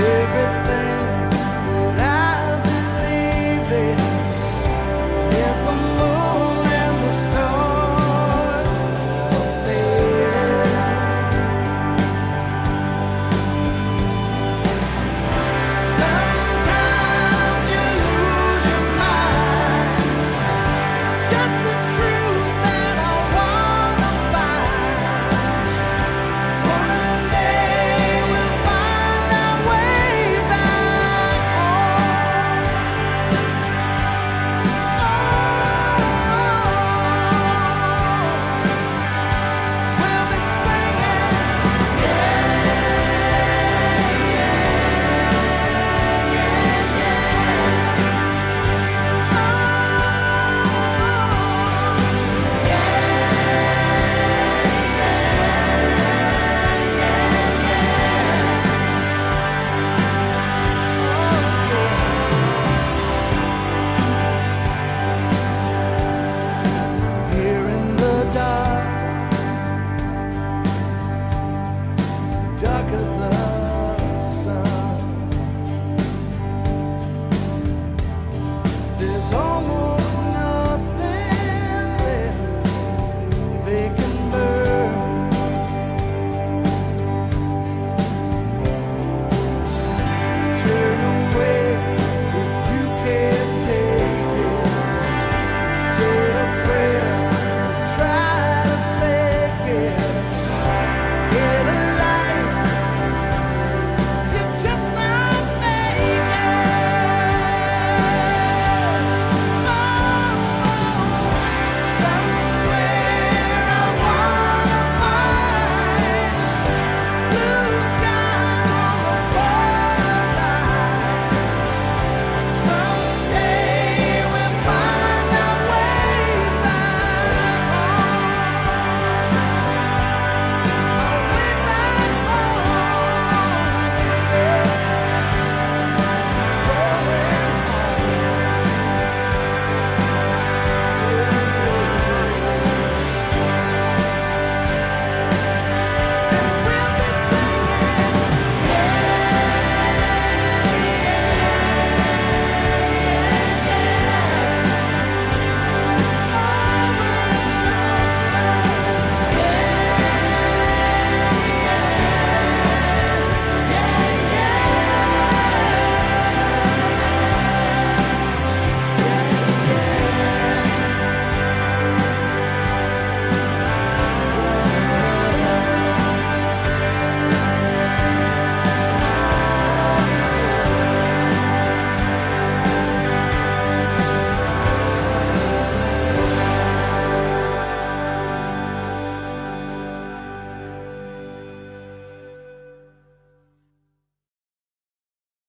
everything